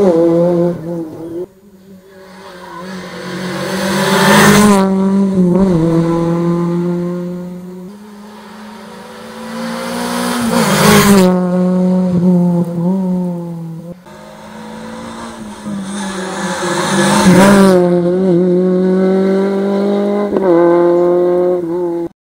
Oh.